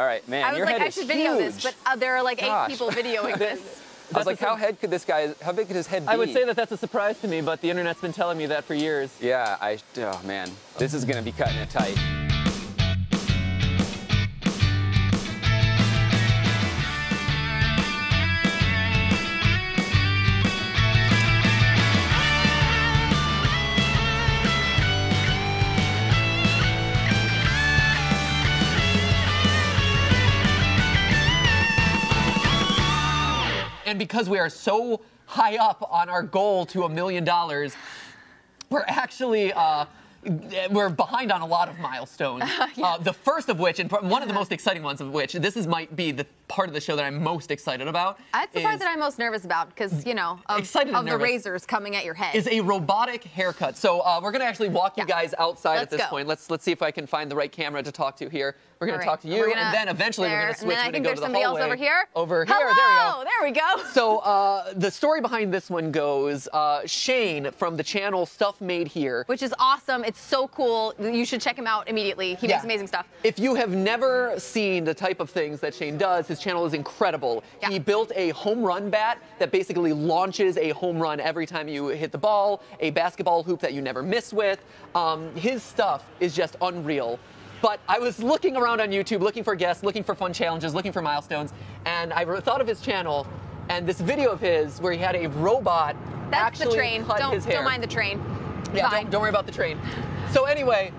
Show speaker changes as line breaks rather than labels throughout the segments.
All right, man,
I was
your
like,
head
I
is
should video this, but uh, there are like eight people videoing this.
I was like, how head could this guy? How big could his head be?
I would say that that's a surprise to me, but the internet's been telling me that for years.
Yeah, I. Oh man, this is gonna be cutting it tight.
Because we are so high up on our goal to a million dollars, we're actually uh, we're behind on a lot of milestones. uh, the first of which, and one of the most exciting ones of which, this is might be the part of the show that I'm most excited about.
That's the part that I'm most nervous about because, you know, of,
Excited
of the razors coming at your head.
is a robotic haircut. So uh, we're gonna actually walk you
Yeah.
guys outside
Let's
at this
go.
point. Let's let's see if I can find the right camera to talk to here. We're gonna
right.
talk to you,
gonna-
and then eventually
there,
we're gonna
and
switch.
then I
we're
think
gonna go
there's
to the
somebody else over here.
Over here.
Hello!
There we go.
There we go.
So uh, the story behind this one goes: uh, Shane from the channel Stuff Made Here.
Which is awesome. It's so cool. You should check him out immediately. He
Yeah.
makes amazing stuff.
If you have never seen the type of things that Shane does, his channel is incredible.
Yeah.
He built a home run bat that basically launches a home run every time you hit the ball, a basketball hoop that you never miss with. Um, his stuff is just unreal. But I was looking around on YouTube, looking for guests, looking for fun challenges, looking for milestones, and I thought of his channel and this video of his where he had a robot
That's
actually
the train.
cut
Don't,
his hair.
don't mind the train.
Yeah, don't, don't worry about the train. So anyway,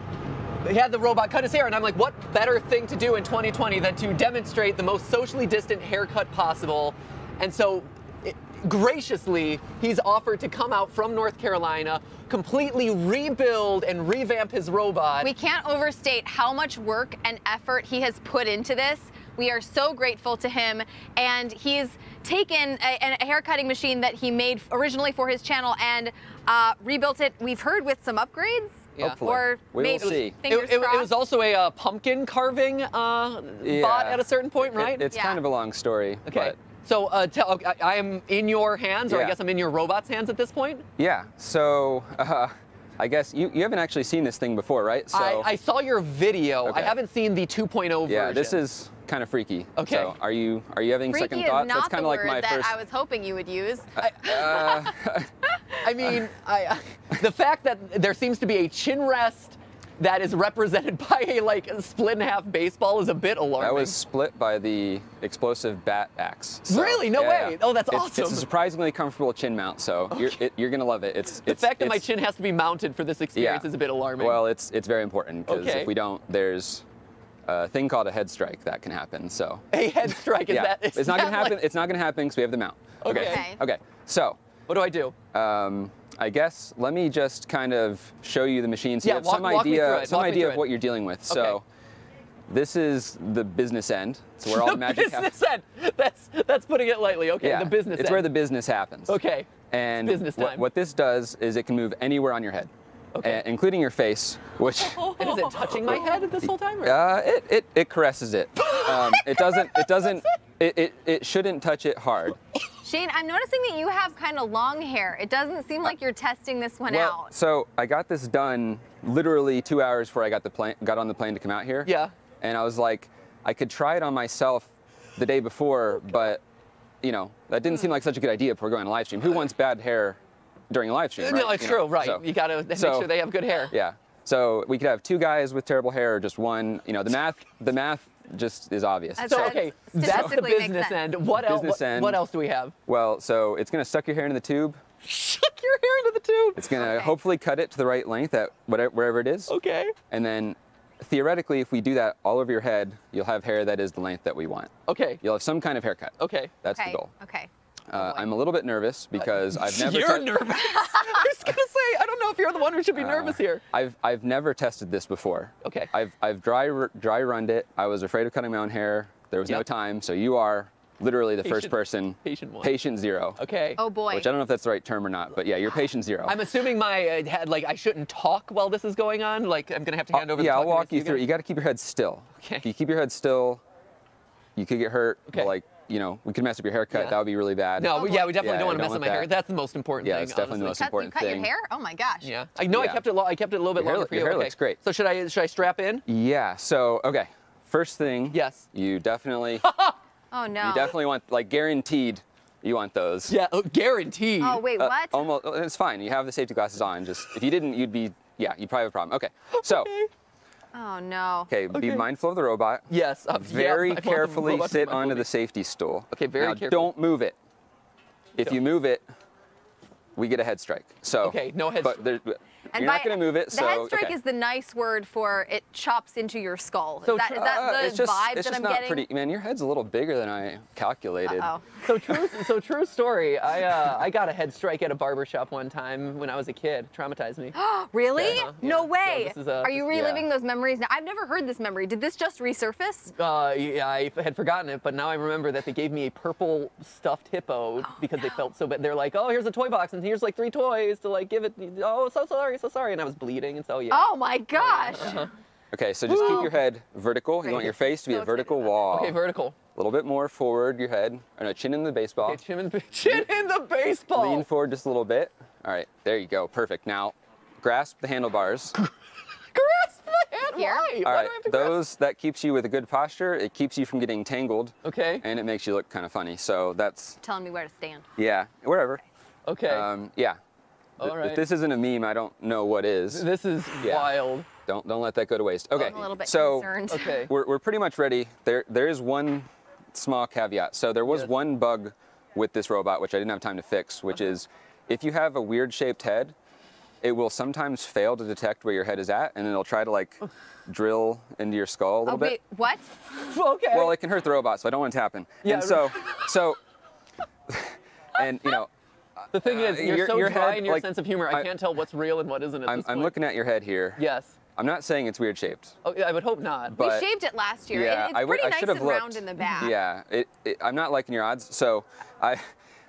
he had the robot cut his hair, and I'm like, what better thing to do in 2020 than to demonstrate the most socially distant haircut possible? And so, it- graciously, he's offered to come out from North Carolina, completely rebuild and revamp his robot.
We can't overstate how much work and effort he has put into this. We are so grateful to him, and he's taken a, a haircutting machine that he made originally for his channel and uh, rebuilt it. We've heard with some upgrades.
Yeah.
Hopefully.
Or
We will
maybe
see.
it, it- it was also a uh, pumpkin carving uh,
Yeah.
bot at a certain point,
It-
right?
it's
Yeah.
kind of a long story.
okay.
but-
So uh, tell, okay, I, I am in your hands, or I guess I'm in your robot's hands at this point.
Yeah. So, uh, I guess you, you haven't actually seen this thing before, right? So.
I, I saw your video. I haven't seen the 2.0 version.
yeah, this is kind of freaky.
Okay.
So, are you are you having
Freaky
second thoughts?
not
That's kind of like
word
my
that
first.
I was hoping you would use.
uh,
I mean, I, the fact that there seems to be a chin rest that is represented by a like split in half baseball is a bit alarming.
That was split by the explosive bat axe. So,
Really? No
yeah,
way.
yeah.
Oh, that's
It's-
awesome.
It's a surprisingly comfortable chin mount, so you're, it, you're gonna love it. It's
the
it's,
fact that my chin has to be mounted for this experience
yeah.
is a bit alarming.
Well, it's it's very important because
Okay.
if we don't, there's a thing called a head strike that can happen. So
a head strike is
yeah,
that? is
it's not gonna
that
happen.
like-
it's not gonna happen because we have the mount.
Okay.
Okay.
Okay. So.
what do I do?
Um, I guess let me just kind of show you the machines.
Yeah,
you have
walk-
some
walk
idea, some idea of
it.
what you're dealing with.
Okay.
So this is the business end. It's where all the,
the
magic
business
happens.
end. That's that's putting it lightly. Okay,
Yeah,
the business end.
It's
end.
where the business happens.
Okay.
And
business
what,
time.
what this does is it can move anywhere on your head,
Okay.
uh, including your face, which
And is it touching my head this whole time? or-
uh, it, it it caresses it. Um, it doesn't it doesn't it, it, it shouldn't touch it hard.
Shane, I'm noticing that you have kind of long hair. It doesn't seem like you're testing this one
Well,
out.
so I got this done literally two hours before I got the plane, got on the plane to come out here.
Yeah.
And I was like, I could try it on myself the day before, but you know that didn't seem like such a good idea before going to live stream. Who wants bad hair during a live stream?
No,
right?
it's
You know,
true, right?
so-
you gotta make
so-
sure they have good hair.
Yeah. So we could have two guys with terrible hair or just one. You know, the math, the math just is obvious.
That's
So
That
okay, that's the business end. What else?
Business
What,
end.
what else do we have?
Well, so it's gonna suck your hair into the tube.
Suck your hair into the tube.
It's gonna
Okay.
hopefully cut it to the right length at whatever, wherever it is.
Okay.
And then theoretically, if we do that all over your head, you'll have hair that is the length that we want.
Okay.
You'll have some kind of haircut.
Okay.
That's
okay.
the goal.
Okay.
Uh. I'm a little bit nervous because I've never.
You're
te-
nervous. I was gonna say I don't know if you're the one who should be
Uh,
nervous here.
I've I've never tested this before.
Okay.
I've I've dry dry runned it. I was afraid of cutting my own hair. There was no time, so you are literally the first person.
patient one.
Patient zero.
Okay.
Oh boy.
Which I don't know if that's the right term or not, but yeah, you're patient zero.
I'm assuming my uh, head, like I shouldn't talk while this is going on. Like I'm gonna have to hand over.
yeah,
the
I'll walk you through. it.
guys?
You got to keep your head still.
Okay.
If you keep your head still, you could get hurt.
Okay.
But like, you know, we could mess up your haircut.
Yeah.
That would be really bad.
No,
Oh,
we, yeah, we definitely
Yeah,
don't want to mess up my
want
hair. That's the most important
Yeah,
thing.
it's definitely the
honestly.
most
Cut, you cut
thing.
your hair? Oh my gosh.
Yeah, I know. I kept it. Lo- I kept it a little bit
Your hair-
longer for you.
your hair
okay.
looks great.
So should I should I strap in?
Yeah. So okay. first thing.
Yes.
You definitely,
Oh no.
you definitely want like guaranteed. You want those.
Yeah, oh, guaranteed.
Oh wait,
Uh,
what?
almost. It's fine. You have the safety glasses on. Just if you didn't, you'd be. Yeah, you'd probably have a problem. Okay. So,
Oh no.
okay, be mindful of the robot.
Yes. uh,
Very
want
carefully sit onto
phobia.
the safety stool.
Okay, very
now,
carefully.
Don't move it. If
Don't.
you move it, we get a head strike. So.
Okay, no head
But there,
And
you're not going to move it.
The
so.
head strike
okay.
is the nice word for it chops into your skull.
So
is that,
tr-
is that
Uh,
the
it's just,
vibe
it's
that
just
I'm
not
getting?
pretty. Man, your head's a little bigger than I calculated.
Oh.
So true. so true story. I uh, I got a head strike at a barber shop one time when I was a kid. Traumatized me.
Really?
Yeah,
No
yeah.
way.
So a-
Are you
this-
reliving
yeah.
those memories now? I've never heard this memory. Did this just resurface?
Uh, yeah, I had forgotten it, but now I remember that they gave me a purple stuffed hippo because they felt so bad. They're like, oh, here's a toy box, and here's like three toys to like give it. Oh, so sorry, so sorry, and I was bleeding, and so yeah.
Oh my gosh.
Okay, so just keep your head vertical. You want your face to be
So
a vertical wall.
Okay, vertical.
A little bit more forward, your head. Or no, chin in the baseball.
Okay, chin in the chin in the baseball.
Lean forward just a little bit. All right, there you go. Perfect. Now, grasp the handlebars.
Grasp the handlebars?
Here?
Why?
All
Why do I have to grasp?
those that keeps you with a good posture. It keeps you from getting tangled,
Okay.
and it makes you look kind of funny. So that's
Telling me where to stand.
yeah, wherever.
Okay.
Um, yeah.
All
Th-
right.
If this isn't a meme, I don't know what is.
this is
Yeah.
wild.
Don't don't let that go to waste. Okay.
I'm a little bit
so
concerned.
Okay.
we're we're pretty much ready. There there is one small caveat. So there was
Yes.
one bug with this robot which I didn't have time to fix, which
Uh-huh.
is if you have a weird shaped head, it will sometimes fail to detect where your head is at, and it'll try to like drill into your skull a
Oh
little bit.
wait, what?
Okay.
Well, it can hurt the robot, so I don't want it to happen.
Yeah,
And so, so, and you know,
the thing is,
uh,
you're
your-
so
your
dry
head,
in your
like,
sense of humor. I,
I-
can't tell what's real and what isn't at
I'm,
this
I'm looking at your head here.
Yes.
I'm not saying it's weird shaped.
Oh, yeah, I would hope not.
But-
we shaved it last year. It-
Yeah,
it's
I would-
pretty
I
nice
should
and
have looked.
round in the back.
Yeah, it, it, I'm not liking your odds. So, I,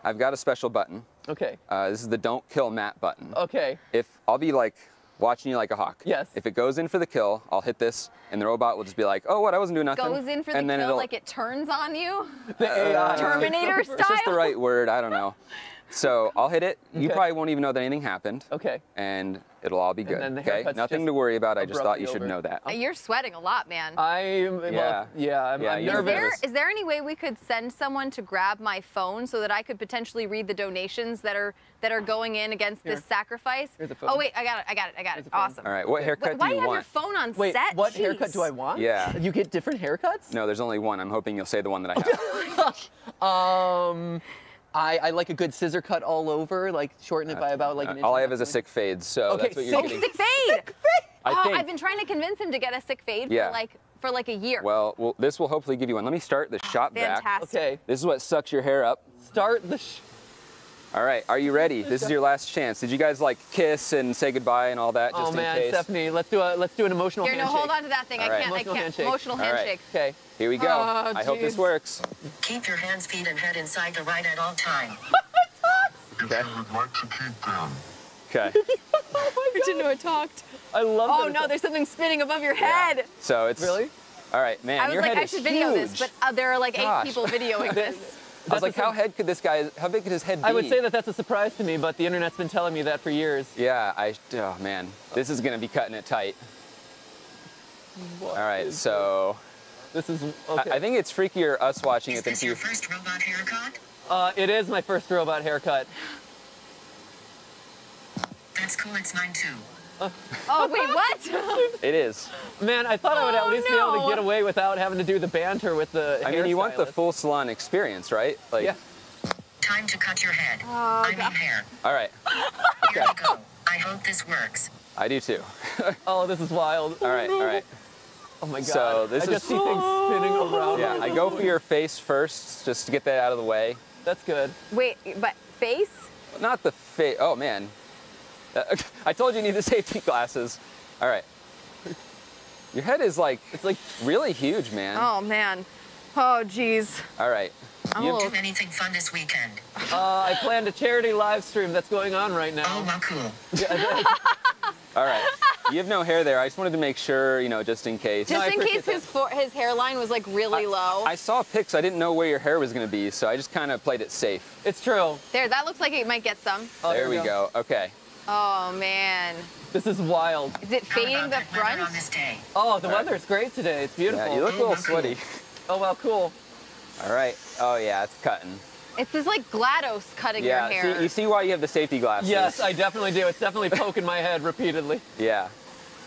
I've got a special button.
Okay.
Uh, this is the "Don't Kill Matt" button.
Okay.
If I'll be like watching you like a hawk.
Yes.
If it goes in for the kill, I'll hit this, and the robot will just be like, "Oh, what? I wasn't doing nothing."
Goes in for the
and then
kill
it'll,
like it turns on you.
The AI.
Terminator
It's just the right word. I don't know. So I'll hit it. You probably won't even know that anything happened.
Okay.
And it'll all be good.
then the
okay. Nothing to worry about. I just thought you
abruptly
should know that.
You're sweating a lot, man.
I'm. Well,
Yeah.
yeah. I'm,
Yeah,
I'm
you're
is
nervous.
there is there any way we could send someone to grab my phone so that I could potentially read the donations that are that are going in against this sacrifice?
Here's a phone.
Oh wait, I got it. I got it. I got
Here's
it. Awesome.
All right. What
Okay.
haircut
Wait, why
do
do
you
you have your phone on
Wait,
set?
what haircut do I want?
Yeah.
You get different haircuts?
No, there's only one. I'm hoping you'll say the one that I have.
Um, I, I like a good scissor cut all over, like shorten it by about like an inch.
All I have is a sick fade, so
Okay,
that's what you're
sick-
Oh,
getting.
sick fade.
I
oh,
think.
I've been trying to convince him to get a sick fade
Yeah.
for like for like a year.
Well, well, this will hopefully give you one. Let me start the shot back.
Fantastic.
Okay,
This is what sucks your hair up.
start the. Sh-
All right, are you ready? This is your last chance. Did you guys like kiss and say goodbye and all that just
oh
in
man,
case?
Stephanie, let's do a let's do an emotional
Here, no,
handshake.
hold on to that thing.
All
I
right.
can't. I
Emotional
can't.
handshake.
Emotional
All right.
handshake.
Okay.
Here we go.
Oh,
I hope this works.
Keep your hands, feet, and head inside the right at all times.
Okay.
If you would like to keep them.
Okay.
I didn't know it talked.
I love.
Oh no,
it's-
there's something spinning above your head.
So it's
Really?
All right, man.
I was
your
like,
head
I should video
huge.
this, but uh, there are like
Gosh.
eight people videoing this.
I was like, how head could this guy? How big could his head be?
I would say that that's a surprise to me, but the internet's been telling me that for years.
Yeah. I. Oh man, this is gonna be cutting it tight. All right. So
This is
I-
okay.
I think it's freakier us watching
Is
it than
you.
Is this
your
you.
first robot haircut?
uh, it is my first robot haircut.
That's cool, it's mine too.
Oh wait, what?
It is.
Man, I thought I would at
Oh,
least be able to get away without having to do the banter with the.
I mean, you want the full salon experience, right? Like.
Yeah.
Time to cut your head.
Oh,
I mean hair.
All right.
Here we go. I hope this works.
I do too.
Oh, this is wild.
All right. All right.
Oh my god.
So this
I just
is-
see things spinning oh. around.
Yeah. I go for your face first, just to get that out of the way.
That's good.
Wait, but face?
Not the face. Oh man. Uh, I told you you need the safety glasses. All right. Your head is like
It's like
really huge, man.
Oh man. Oh jeez.
All right.
I'm a
You-
little-
Do anything fun this weekend?
uh, I planned a charity live stream that's going on right now.
Oh, well, cool.
all right. You have no hair there. I just wanted to make sure, you know, just in case.
I
Just in case his fo- his hairline was like really low.
I saw pics. I didn't know where your hair was going to be, so I just kind of played it safe.
It's true.
there, that looks like it might get some.
Oh,
there we go. Okay.
Oh man.
This is wild.
Is it fading the
that
front?
on this day?
Oh, the
All right.
weather's great today. It's beautiful.
Yeah, you look a little sweaty.
oh, well, cool.
All right. Oh yeah, it's cutting.
It's just like GLaDOS cutting
Yeah.
your hair.
See, you see why you have the safety glasses.
Yes, I definitely do. It's definitely poking my head repeatedly.
Yeah.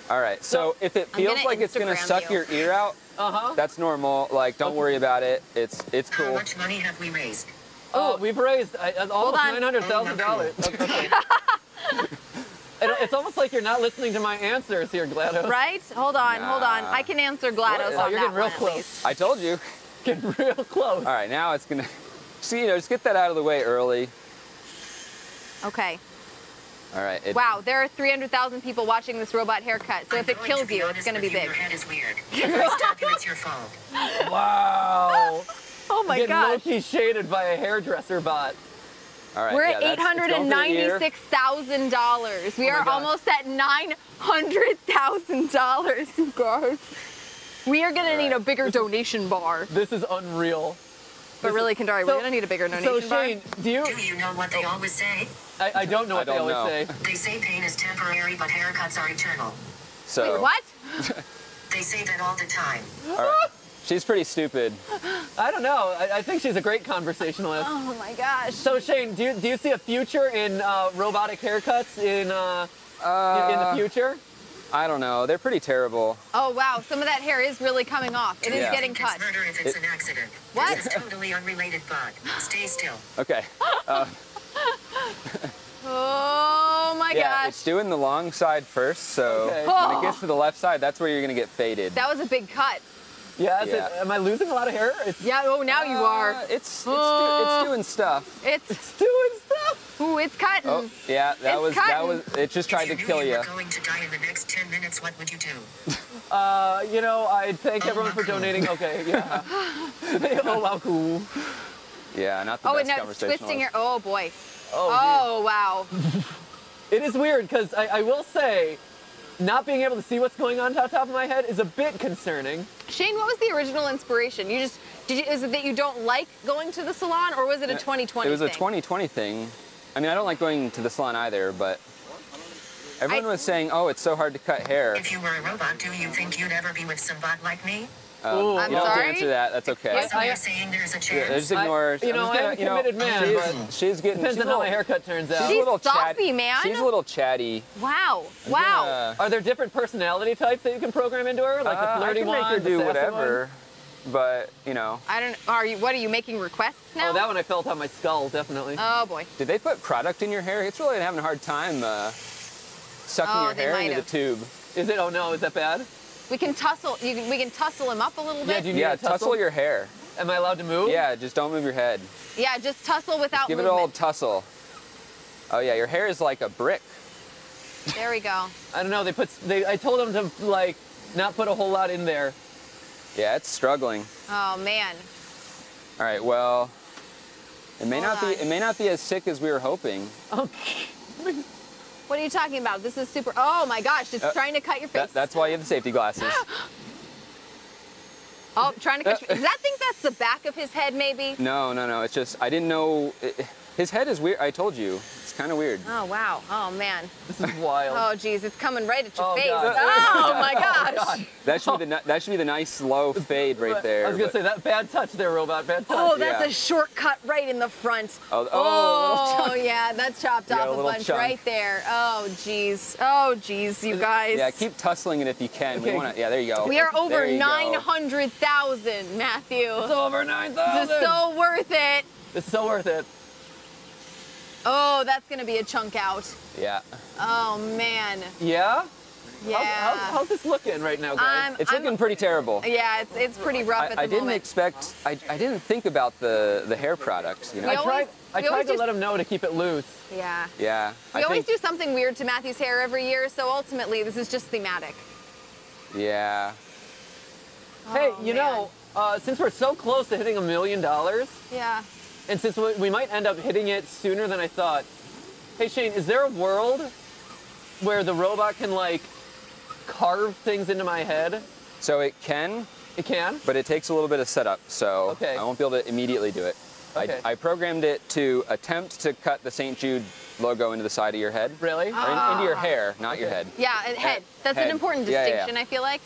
All right. So if it feels
gonna
like it's gonna suck
you.
your ear out,
Uh huh.
that's normal. Like, don't worry about it. It's it's
How
cool.
much money have we raised?
Oh, we've raised uh, almost nine hundred thousand dollars. Okay. It's almost like you're not listening to my answers here, GLaDOS.
Right? Hold on, hold on. I can answer GLaDOS
Oh,
on
you're
that
getting real
one
close.
I told you.
Getting real close.
All right. Now it's gonna. See, you know, just get that out of the way early.
Okay.
All right. It,
Wow, there are 300,000 people watching this robot haircut. So
I'm
if it kills you, it's going to be big.
Your head is weird. Stop it's your fault.
Wow.
Oh my
Getting
gosh.
low-key shaded by a hairdresser bot.
All right.
We're
yeah,
at
that's- it's going for the ear.
$896,000. We
Oh
are
gosh.
almost at $900,000, you guys. We are going to need a
Alright.
bigger donation bar.
This is unreal.
But really, Kendari,
So-
we're going to need a bigger
So
donation bar.
Shane, do you?
Do you know what they always say?
I, I don't know what they
don't
always
know.
say.
They say pain is temporary, but haircuts are eternal.
So.
Wait, what?
They say that all the time.
All right. She's pretty stupid.
I don't know. I, I think she's a great conversationalist.
Oh my gosh.
So Shane, do you, do you see a future in uh, robotic haircuts in uh, in- in the
Uh,
future?
I don't know. They're pretty terrible.
Oh wow, some of that hair is really coming off. It is
Yeah.
getting
It's
cut.
murder if it's
It-
an accident.
What?
This is totally unrelated, bud. Stay still.
Okay. Uh,
Oh my
yeah,
gosh.
it's doing the long side first. So
Okay.
when
Oh.
it gets to the left side, that's where you're gonna get faded.
That was a big cut.
Yeah. is it- am I losing a lot of hair? It's,
Yeah, oh now you are.
Uh, it's it's, do,
Uh.
it's doing stuff.
It's
it's doing stuff.
ooh, it's cutting.
Oh yeah, that
It's
was that was. It just tried to
if you
kill
you
you.
were going to die in the next 10 minutes, what would you do?
Uh, you know, I thank
Oh,
everyone for
cool.
donating. Okay, yeah. oh wow, cool.
Yeah, not the
Oh, and
best
now it's
conversation.
twisting your. Oh boy.
Oh,
Oh wow.
it is weird because I, I will say, not being able to see what's going on top top of my head is a bit concerning.
Shane, what was the original inspiration? You just did. You, is it that you don't like going to the salon, or was it a uh, 2020
It was a 2020 thing. I mean, I don't like going to the salon either, but everyone
I-
was saying, "Oh, it's so hard to cut hair."
If you were a robot, do you think you'd ever be with some bot like me?
Um, you
I'm
don't have to
sorry?
answer that. That's okay.
So
I-
you're saying there's a
Yeah,
chance?
just ignore.
I- you
I'm
know,
just
I am
gonna-
a
you know,
committed man,
She's, she's getting.
Depends
she's
on
a
how my haircut turns out.
She's,
She's
a little
saucy,
chatty.
man.
She's a little chatty.
Wow. Wow.
gonna-
Are there different personality types that you can program into her, like
Uh,
the flirty
I can
one,
make her do
sassy
whatever, but you know,
I don't. Are you? What are you making requests now?
Oh, that one I felt on my skull, definitely.
Oh boy.
did they put product in your hair? It's really having a hard time uh, sucking
Oh,
your hair into
have.
the tube.
Is it? Oh no, is that bad?
We can tussle. You can, we can tussle him up a little
Yeah,
bit.
do you need
Yeah,
a tussle?
tussle your hair.
Am I allowed to move?
Yeah, just don't move your head.
Yeah, just tussle without
Give it a little tussle. Oh yeah, your hair is like a brick.
there we go.
I don't know. They put. They. I told them to like not put a whole lot in there.
Yeah, it's struggling.
Oh man.
All right, well, it may
Hold
not be. It may not be as sick as we were hoping.
What are you talking about? This is super. Oh my gosh! It's
Uh,
trying to cut your face.
That, that's why you have the safety glasses.
oh, trying to cut.
Uh,
Your, does that think that's the back of his head? Maybe.
No, no, no. It's just I didn't know. It, his head is weird. I told you. It's kind of weird.
Oh wow. Oh man.
This is wild.
Oh geez, it's coming right at your
Oh,
face.
Oh, oh, God.
Oh my gosh.
That should be the that should be the nice slow fade right there.
I was gonna say that bad touch there, robot. Bad oh, touch.
Oh, that's
Yeah.
a shortcut right in the front.
Oh, oh,
Oh, yeah, that's chopped off
a
a bunch
chunk.
right there. Oh, geez. Oh, geez, you guys.
Yeah, keep tussling it if you can. We want to. Yeah, there you go.
We are over
There you go.
900,000, Matthew.
It's over 9,000.
This
thousand.
is so worth it.
It's so worth it.
Oh, that's going to be a chunk out.
Yeah.
Oh, man.
Yeah.
Yeah.
How's, how's, how's this looking right now, guys?
I'm-
It's looking pretty terrible.
yeah, it's, it's pretty rough
I,
at the
I didn't
moment.
expect. I, I didn't think about the the hair products. You know.
We
I
always-
tried. I tried to
just-
let him know to keep it loose.
yeah.
yeah.
We
I
always
think.
do something weird to Matthew's hair every year, so ultimately this is just thematic.
Yeah.
hey,
Oh,
you
man.
know, uh, since we're so close to hitting a million dollars,
Yeah.
And since we, we might end up hitting it sooner than I thought, hey Shane, is there a world where the robot can like carve things into my head?
So it can,
It can.
but it takes a little bit of setup. So
Okay.
I won't be able to immediately do it.
Okay.
I, I programmed it to attempt to cut the St. Jude logo into the side of your head.
Really?
Or in- into your ah. hair, not your head.
Yeah, head. That's
head.
an important
Yeah, yeah, yeah.
distinction, I feel like.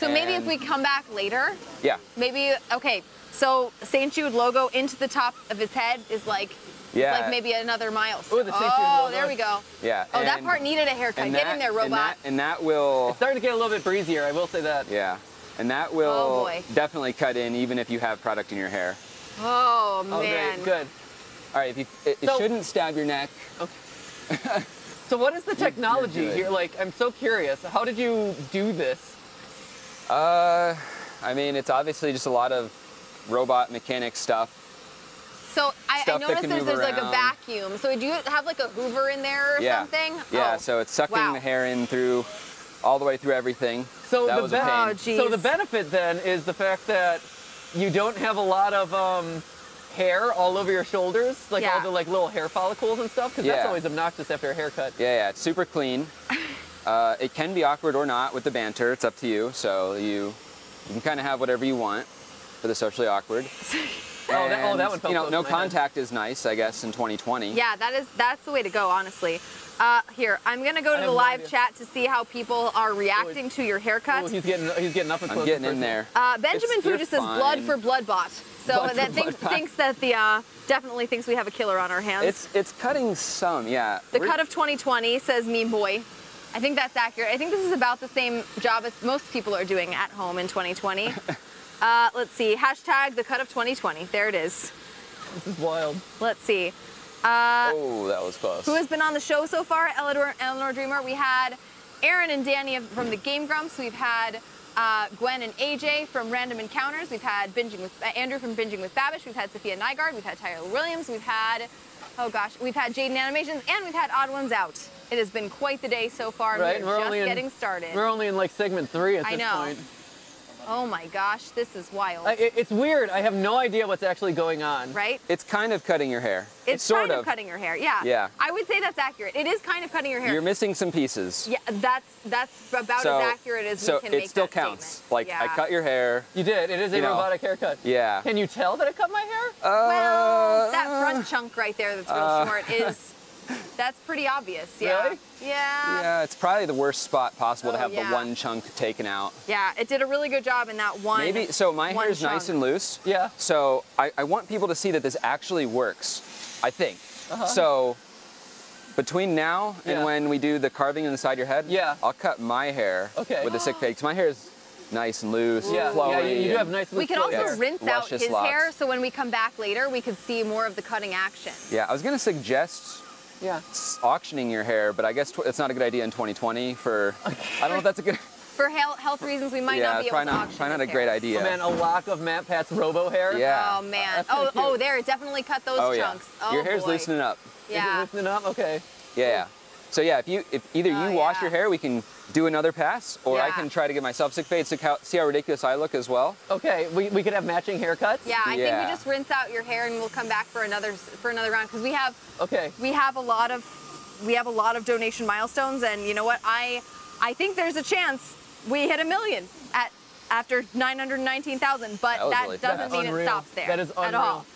So maybe if we come back later,
Yeah.
maybe okay. So St. Jude logo into the top of his head is like,
Yeah.
like maybe another milestone.
Ooh, the St. Jude
oh,
logo.
oh, there we go.
Yeah.
Oh, that part needed a haircut.
and
Get
that-
in there,
and
robot.
that- And that will.
It's Starting to get a little bit breezier, I will say that.
Yeah. And that oh, will
Oh,
definitely cut in even if you have product in your hair.
Oh
Oh,
man.
great. Good.
All right, if you, it, it shouldn't stab your neck. Okay.
so what is the technology here? Like, I'm so curious. How did you do this?
Uh, I mean, it's obviously just a lot of robot mechanic stuff.
So I, I
Stuff that
noticed there's, there's like a vacuum. So do you have like a Hoover in there or
yeah.
something?
Yeah,
Oh.
so it's sucking
Wow.
the hair in through, all the way through everything.
So
that
the
was
be-
a pain.
Oh.
So the benefit then is the fact that you don't have a lot of um, hair all over your shoulders, like all the like little hair follicles and stuff, because that's always obnoxious after a haircut.
Yeah, yeah, it's super clean. Uh, it can be awkward or not with the banter. It's up to you. So you, you can kind of have whatever you want for the socially awkward.
Oh, that- oh, that one felt
You know, no
to my head.
contact is nice, I guess, in 2020.
Yeah, that is that's the way to go, honestly. Uh, here, I'm gonna go to
have
the live
idea.
chat to see how people are reacting to your
Oh, he's getting he's getting up and
I'm getting in there.
Uh, Benjamin
It's- you're
Fuji says blood
fine.
for Bloodbot. So
Blood
that think,
Bloodbot.
thinks that the uh, definitely thinks we have a killer on our hands.
It's it's cutting some, yeah.
the
We're-
cut of 2020 says Meme Boy. I think that's accurate. I think this is about the same job as most people are doing at home in 2020. uh, let's see. Hashtag the cut of 2020. There it is.
This is wild.
Let's see.
Oh, that was close.
Who has been on the show so far? Eleanor, Eleanor Dreamer. We had Arin and Danny from the Game Grumps. We've had uh, Gwen and AJ from Random Encounters. We've had Binging with uh, Andrew from Binging with Babish. We've had Sophia Nygaard. We've had Tyler Williams. We've had oh gosh, we've had Jaden Animations, and we've had Odd Ones Out. It has been quite the day so far.
Right,
We're,
we're
just
only in-
getting started.
We're only in like segment three at
I
this
know.
point.
oh my gosh, this is wild.
I, it- it's weird. I have no idea what's actually going on.
right?
It's kind of cutting your hair.
It's
sort
kind of cutting your hair. Yeah.
Yeah.
I would say that's accurate. It is kind of cutting your hair.
You're missing some pieces.
Yeah, that's that's about
so,
as accurate as
so
we can make So
it still
that
counts.
statement.
Like
yeah.
I cut your hair.
You did. It is a
You know.
robotic haircut.
Yeah.
Can you tell that I cut my hair?
Well, that
Uh,
front chunk right there that's real
uh,
short is that's pretty obvious. Yeah.
Really?
Yeah.
Yeah, it's probably the worst spot possible to
Oh,
have
yeah.
the one chunk taken out.
Yeah, it did a really good job in that one.
Maybe so. My
one
hair's nice and loose.
Yeah.
So I, I want people to see that this actually works. I think.
Uh-huh.
So between now and
Yeah.
when we do the carving inside your head,
Yeah.
I'll cut my hair
Okay.
with the sick fade because my hair is nice and loose,
Yeah,
flowy.
yeah, you, you do have nice.
We
loose
could also
hair.
rinse out his
locks.
hair, so when we come back later, we could see more of the cutting action.
Yeah, I was gonna suggest
Yeah.
s- auctioning your hair, but I guess tw- it's not a good idea in 2020 for. I don't know if that's a good.
For health, health reasons, we might
yeah,
not be able
probably
to
not.
auction
Probably not a
his
great idea.
Oh man, a lock of MatPat's robo hair.
Yeah.
Oh man. Oh, oh, there, it definitely cut those
oh yeah.
chunks. Oh
your hair's
boy.
loosening up.
Is it
Yeah.
loosening up? Okay.
Yeah, yeah. So yeah, if you if either
Oh,
you wash
yeah.
your hair, we can do another pass, or I can try to get myself sick fade to co- see how ridiculous I look as well.
Okay. We, we could have matching haircuts.
Yeah, I think we just rinse out your hair and we'll come back for another for another round because we have
Okay.
we have a lot of we have a lot of donation milestones and you know what I I think there's a chance we hit a million at after 919,000 but
That
that doesn't
fast.
mean
Unreal.
it stops there
That is
at
unreal.
all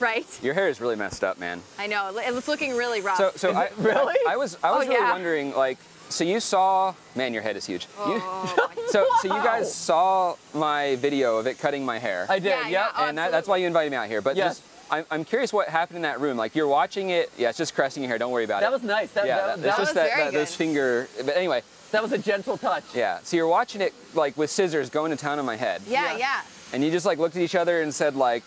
right
Your hair is really messed up, man.
I know it's looking really rough
So so I
really?
I was I was
Oh,
really
yeah.
wondering like so you saw man your head is huge.
Oh, my-
so so you guys saw my video of it cutting my hair.
I did.
Yeah,
yep.
yeah. Oh,
and that, that's why you invited me out here. But
Yeah.
just I'm, I'm curious what happened in that room. Like you're watching it. Yeah, it's just caressing your hair. Don't worry about
That
it.
That was nice. That,
yeah,
that,
that,
that,
it's
was
just that,
very
that those finger. But anyway,
that was a gentle touch.
yeah. So you're watching it like with scissors going to town on my head.
yeah
Yeah.
yeah
And you just like looked at each other and said like,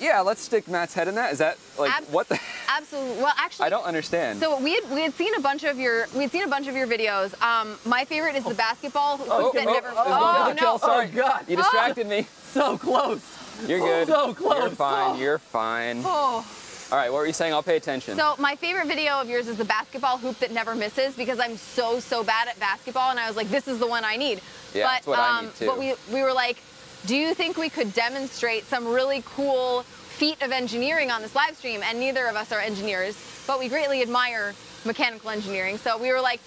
yeah, let's stick Matt's head in that. Is that like
Abs-
what the?
absolutely well actually
I don't understand.
So we had we had seen a bunch of your we had seen a bunch of your videos. Um, my favorite is the basketball.
oh,
that
oh,
never,
oh,
oh,
oh,
no!
Kill, sorry.
Oh, God.
You distracted me.
So close.
You're good.
So close.
You're fine.
Oh.
You're fine.
Oh.
All right. What were you saying? I'll pay attention.
So my favorite video of yours is the basketball hoop that never misses because I'm so so bad at basketball and I was like, this is the one I need.
Yeah,
but
that's what I
um,
need, too.
but we we were like, do you think we could demonstrate some really cool feat of engineering on this live stream? And neither of us are engineers, but we greatly admire mechanical engineering. So we were like,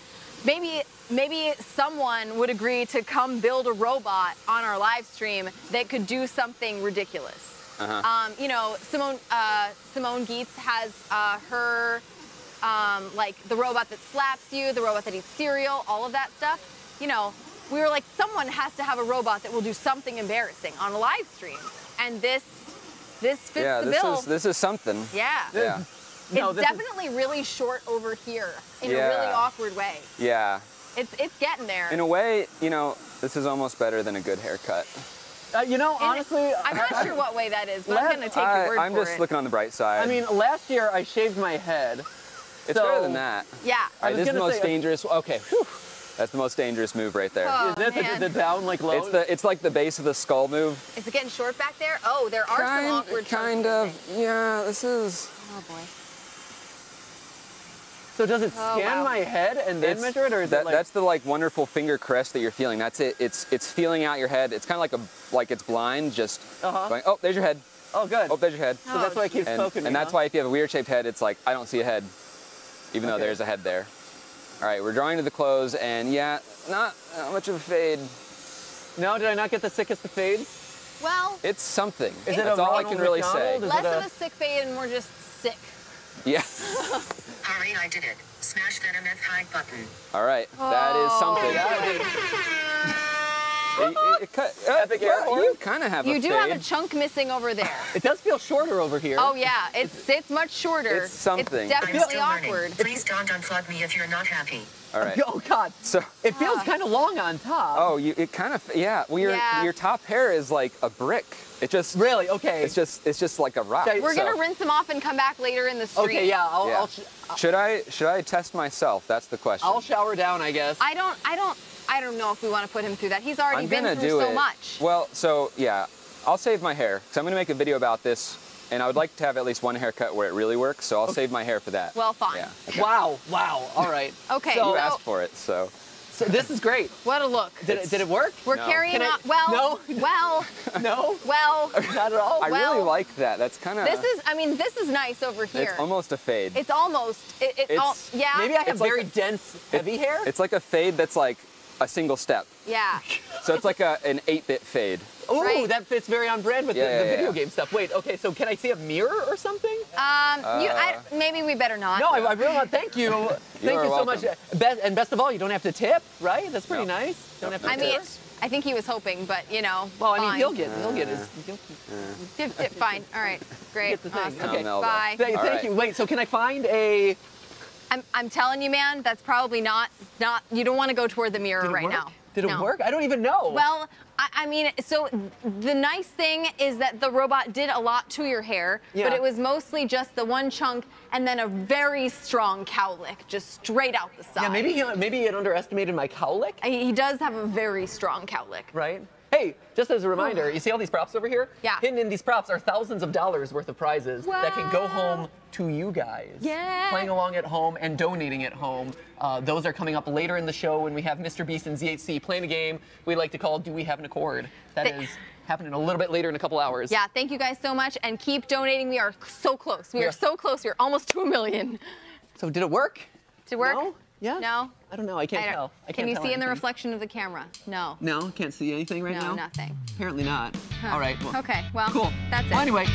maybe maybe someone would agree to come build a robot on our live stream that could do something ridiculous.
Uh-huh.
Um, you know, Simone uh, Simone Giertz has uh, her um, like the robot that slaps you, the robot that eats cereal, all of that stuff. You know, we were like, someone has to have a robot that will do something embarrassing on a live stream, and this this fits
yeah,
the
this
bill.
is this is something.
yeah.
Yeah.
No,
it's
this is-
definitely really short over here in a really awkward way.
Yeah.
It's it's getting there.
In a way, you know, this is almost better than a good haircut.
Uh, you know,
And
honestly,
I'm not sure what way that is, but I'm gonna take your word
I'm
for
just
it.
looking on the bright side.
I mean, last year I shaved my head.
it's
so-
better than that.
yeah.
All right,
was
this is the most
say-
dangerous. Okay, whew. That's the most dangerous move right there.
Oh,
Is this the,
man.
the down like low?
It's the it's like the base of the skull move.
Is it getting short back there? Oh, there are some awkward chunks
kind of.
missing.
Yeah, this is.
Oh boy.
so does it
Oh,
scan
wow.
my head and then
it's-
measure it, or is
that,
it like?
that's the like wonderful finger crest that you're feeling. That's it. It's it's feeling out your head. It's kind of like a like it's blind, just
Uh-huh.
going. Oh, there's your head.
oh, good.
Oh, there's your head.
so that's why it keeps
and,
poking me.
and that's
huh?
why if you have a weird shaped head, it's like I don't see a head, even though there's a head there. All right, we're drawing to the close, and yeah, not, not much of a fade.
No, did I not get the sickest of fades?
Well,
It's something.
Is it
That's
a
all I can really
McDonald?
say.
Is
less
a-
of a sick fade and more just sick.
Yeah.
Hurry, I did it. Smash that MF hide button.
All right, that is
Oh.
something.
Yeah, dude.
It, it, it cut, uh,
Epic air
well,
horn?
You kind of have
You
a
do
fade.
have a chunk missing over there.
It does feel shorter over here.
Oh yeah, it's it's much shorter.
It's something.
It's
I'm
definitely
still
awkward.
learning. Please don't unplug me if you're not happy.
All right.
Oh God.
So,
It feels
Ah.
kind of long on top.
oh, you it kind of yeah. Well, your
Yeah.
your top hair is like a brick. It just
Really? Okay.
It's just it's just like a rock.
Okay,
We're
So,
gonna rinse them off and come back later in the stream.
Okay, yeah. I'll,
Yeah.
I'll, sh-
Should I should I test myself? That's the question.
I'll shower down, I guess.
I don't I don't I don't know if we want to put him through that. He's already
I'm
been
gonna
through
do
so
it.
much.
Well, so yeah, I'll save my hair because I'm gonna make a video about this, and I would like to have at least one haircut where it really works. So I'll save my hair for that.
Well, fine.
Yeah.
Wow. Wow. All right.
Okay,
So,
You asked for it, so
so this is great.
What a look.
Did it, did it work?
We're
No.
carrying
Can
on. Well,
No?
well,
No.
well.
Not at all.
I really like that. That's kind of.
This is. I mean, this is nice over here.
It's almost a fade.
It's almost. It, it all,
It's-
yeah.
Maybe I have
It's like
very
a-
dense, heavy hair.
It's like a fade that's like a single step.
Yeah.
So it's like a, an 8-bit fade.
Oh,
right.
that fits very on brand with
Yeah,
the, the
yeah,
video
yeah.
game stuff. Wait, okay, so can I see a mirror or something?
Um. you. I,
Uh,
maybe we better not.
no, I, I really want. Thank you. thank
are
you so much. Best, and best of all, you don't have to tip, right? That's pretty
No.
nice. Don't have to
I
tip.
mean, I think he was hoping, but you know.
well, I mean, he'll get, he'll get his. He'll,
Dip, dip, fine. All right. Great.
Get the.
Awesome.
Okay.
No, no,
Bye.
thank
All
thank
right.
you. Wait, so can I find a?
I'm, I'm telling you, man, that's probably not not. You don't want to go toward the mirror
it
right
work?
now.
Did it
No.
work? I don't even know.
Well, I, I mean, so the nice thing is that the robot did a lot to your hair, but it was mostly just the one chunk and then a very strong cowlick, just straight out the side.
yeah, maybe he maybe he had underestimated my cowlick.
He he does have a very strong cowlick.
right? Hey, just as a reminder, you see all these props over here?
Yeah.
Hidden in these props are thousands of dollars worth of prizes that can go home to you guys.
Yeah.
Playing along at home and donating at home. Uh, those are coming up later in the show when we have MrBeast and ZHC playing a game we like to call Do We Have an Accord? That
Th-
is happening a little bit later in a couple hours.
Yeah, thank you guys so much and keep donating. We are so close. We are
are-
so close. We're almost to a million.
So did it work?
Did it work?
No? Yeah?
No?
I don't know. I can't
I
tell. I
Can
can't
you
tell
see in the reflection of the camera? No.
No, can't see anything right
no,
now.
No, nothing.
Apparently not.
Huh.
All right. Well,
Okay, well,
Cool.
that's it.
Well, anyway,